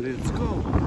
Let's go.